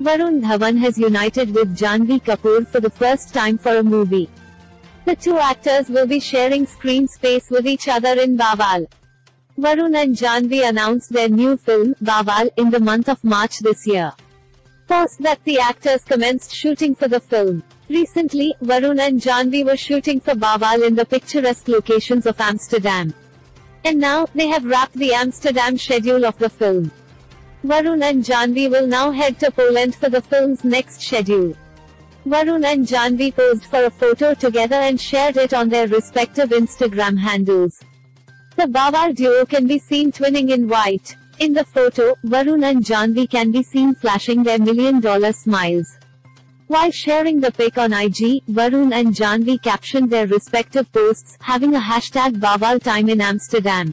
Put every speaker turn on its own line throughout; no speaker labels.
Varun Dhawan has united with Janhvi Kapoor for the first time for a movie. The two actors will be sharing screen space with each other in Bawaal. Varun and Janhvi announced their new film, Bawaal, in the month of March this year. Post that the actors commenced shooting for the film. Recently, Varun and Janhvi were shooting for Bawaal in the picturesque locations of Amsterdam. And now, they have wrapped the Amsterdam schedule of the film. Varun and Janhvi will now head to Poland for the film's next schedule. Varun and Janhvi posed for a photo together and shared it on their respective Instagram handles. The Bawaal duo can be seen twinning in white. In the photo, Varun and Janhvi can be seen flashing their million dollar smiles. While sharing the pic on IG, Varun and Janhvi captioned their respective posts, having a hashtag Bawaal time in Amsterdam.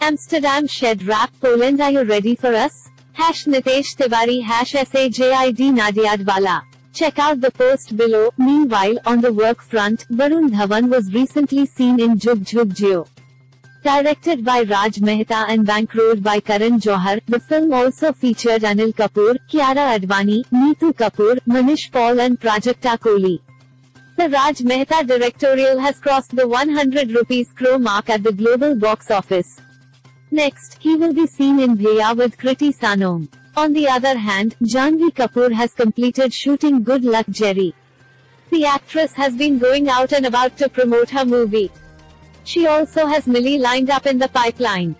Amsterdam shed wrap Poland are you ready for us? Hash Nitesh Tiwari hash SAJID Nadiadwala. Check out the post below. Meanwhile, on the work front, Varun Dhawan was recently seen in Jug Jug Jio. Directed by Raj Mehta and bankrolled by Karan Johar, the film also featured Anil Kapoor, Kiara Advani, Neetu Kapoor, Manish Paul and Prajakta Koli. The Raj Mehta directorial has crossed the 100 rupees crore mark at the global box office. Next, he will be seen in Bhediya with Kriti Sanon. On the other hand, Janhvi Kapoor has completed shooting Good Luck Jerry. The actress has been going out and about to promote her movie. She also has Mili lined up in the pipeline.